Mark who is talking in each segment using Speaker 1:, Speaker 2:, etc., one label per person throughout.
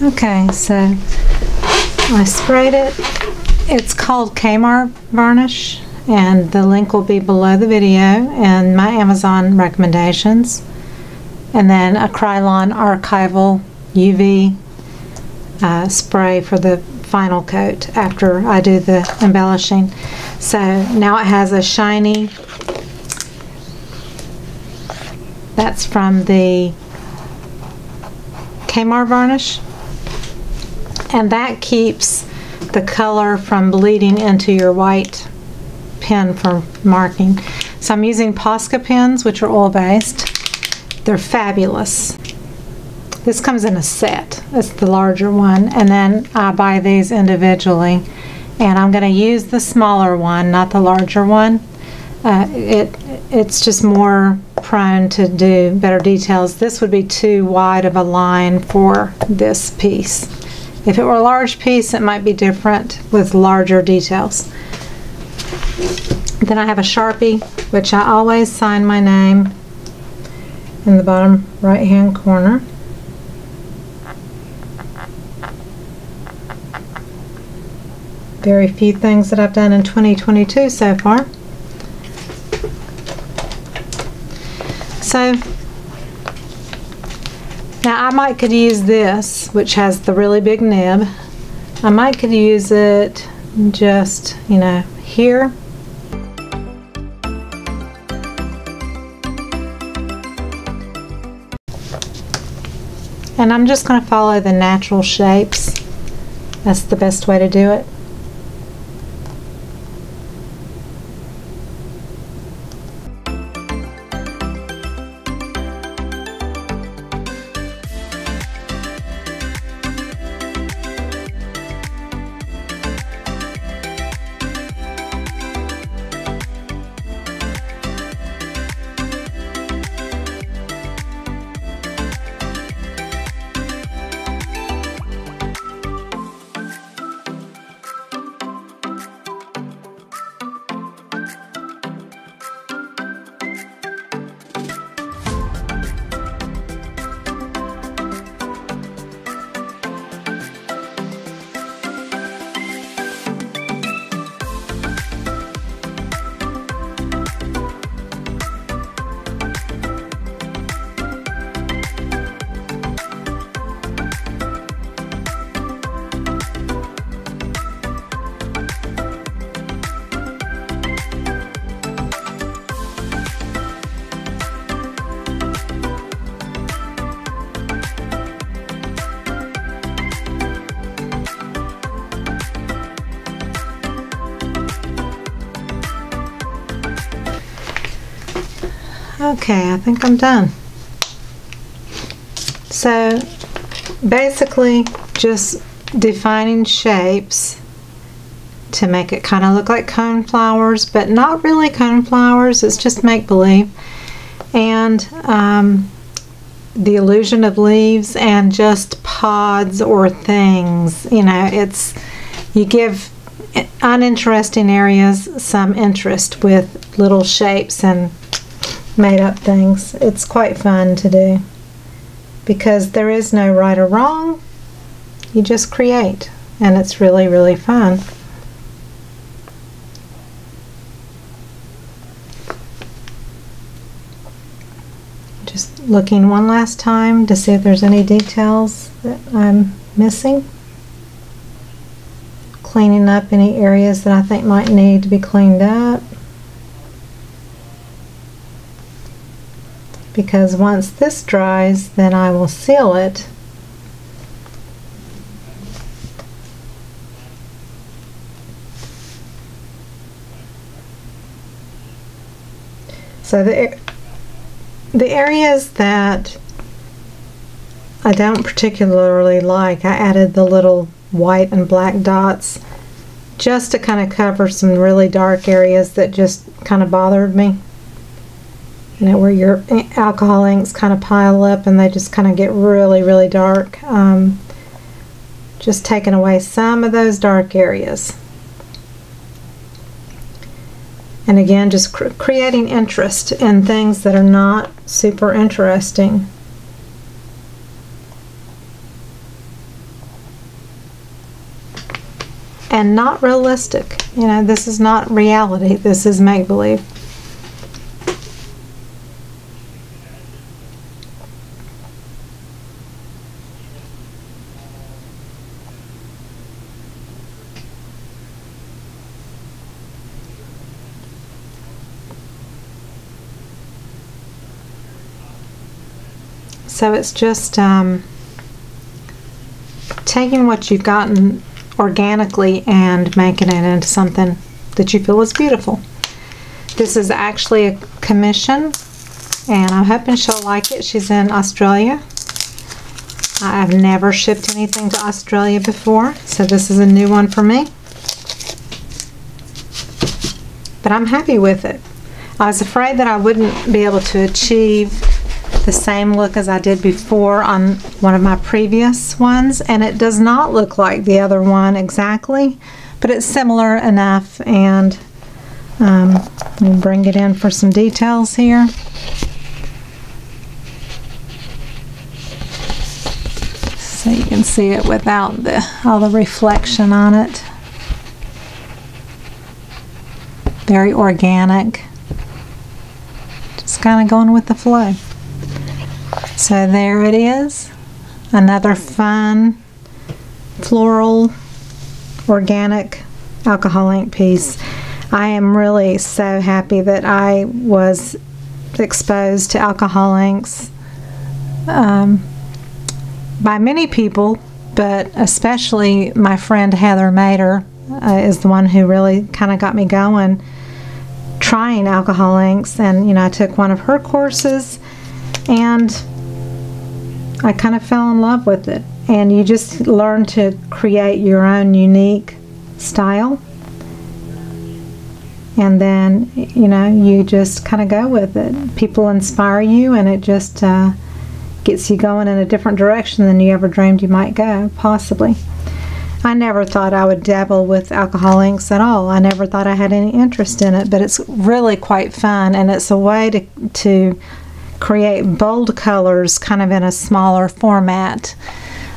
Speaker 1: Okay, so I sprayed it. It's called Kamar varnish, and the link will be below the video and my Amazon recommendations. And then a Krylon archival UV uh, spray for the final coat after I do the embellishing. So now it has a shiny, that's from the Kamar varnish. And that keeps the color from bleeding into your white pen for marking. So I'm using Posca pens, which are oil-based. They're fabulous. This comes in a set. It's the larger one. And then I buy these individually. And I'm going to use the smaller one, not the larger one. Uh, it It's just more prone to do better details. This would be too wide of a line for this piece. If it were a large piece, it might be different with larger details. Then I have a Sharpie, which I always sign my name in the bottom right hand corner. Very few things that I've done in 2022 so far. So now I might could use this, which has the really big nib. I might could use it just, you know, here. And I'm just going to follow the natural shapes. That's the best way to do it. Okay, I think I'm done. So basically just defining shapes to make it kind of look like cone flowers, but not really cone flowers, it's just make-believe. And um, the illusion of leaves and just pods or things, you know, it's, you give uninteresting areas some interest with little shapes and made up things. It's quite fun to do because there is no right or wrong. You just create and it's really, really fun. Just looking one last time to see if there's any details that I'm missing. Cleaning up any areas that I think might need to be cleaned up. Because once this dries then I will seal it. So the, the areas that I don't particularly like I added the little white and black dots just to kind of cover some really dark areas that just kind of bothered me you know, where your alcohol inks kind of pile up and they just kind of get really, really dark. Um, just taking away some of those dark areas. And again, just cr creating interest in things that are not super interesting. and not realistic. You know, this is not reality. This is make So it's just um, taking what you've gotten organically and making it into something that you feel is beautiful. This is actually a commission and I'm hoping she'll like it. She's in Australia. I've never shipped anything to Australia before, so this is a new one for me. But I'm happy with it. I was afraid that I wouldn't be able to achieve the same look as I did before on one of my previous ones and it does not look like the other one exactly but it's similar enough and um, me bring it in for some details here. So you can see it without the all the reflection on it. Very organic. Just kind of going with the flow so there it is. Another fun floral organic alcohol ink piece. I am really so happy that I was exposed to alcohol inks um, by many people, but especially my friend Heather Mater uh, is the one who really kind of got me going trying alcohol inks. And, you know, I took one of her courses and I kind of fell in love with it. And you just learn to create your own unique style. And then, you know, you just kind of go with it. People inspire you, and it just uh, gets you going in a different direction than you ever dreamed you might go, possibly. I never thought I would dabble with alcohol inks at all. I never thought I had any interest in it, but it's really quite fun, and it's a way to, to create bold colors kind of in a smaller format.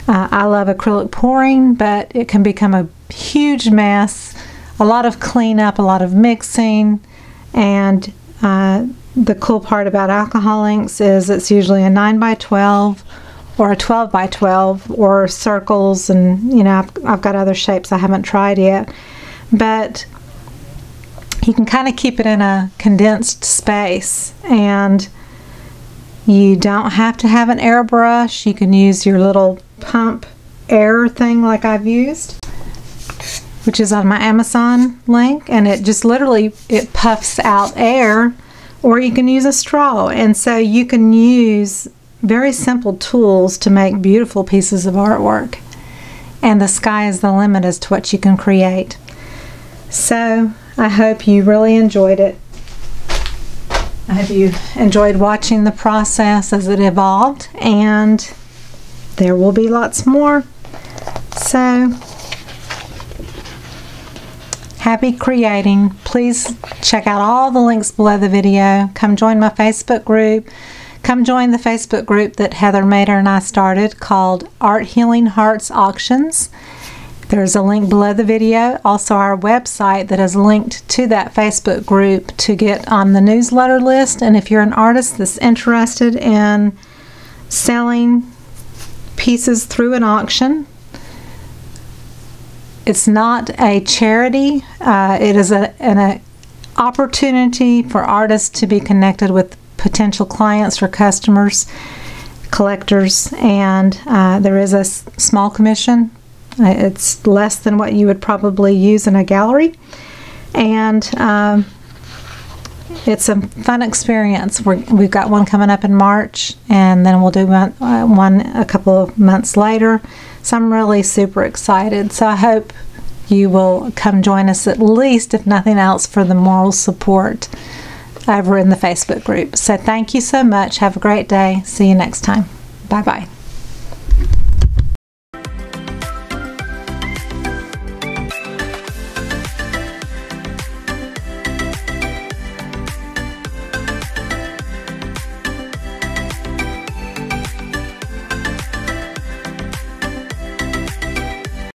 Speaker 1: Uh, I love acrylic pouring, but it can become a huge mess, a lot of cleanup, a lot of mixing, and uh, the cool part about alcohol inks is it's usually a 9 by 12 or a 12 by 12 or circles and you know I've, I've got other shapes I haven't tried yet but you can kind of keep it in a condensed space and you don't have to have an airbrush. You can use your little pump air thing like I've used, which is on my Amazon link, and it just literally it puffs out air, or you can use a straw. And so you can use very simple tools to make beautiful pieces of artwork. And the sky is the limit as to what you can create. So I hope you really enjoyed it. I hope you enjoyed watching the process as it evolved, and there will be lots more. So, happy creating. Please check out all the links below the video. Come join my Facebook group. Come join the Facebook group that Heather Mater and I started called Art Healing Hearts Auctions. There's a link below the video, also our website that is linked to that Facebook group to get on the newsletter list. And if you're an artist that's interested in selling pieces through an auction, it's not a charity. Uh, it is a, an a opportunity for artists to be connected with potential clients or customers, collectors, and uh, there is a small commission it's less than what you would probably use in a gallery. And um, it's a fun experience. we have got one coming up in March, and then we'll do one, uh, one a couple of months later. So I'm really super excited. So I hope you will come join us at least, if nothing else, for the moral support over in the Facebook group. So thank you so much. Have a great day. See you next time. Bye bye.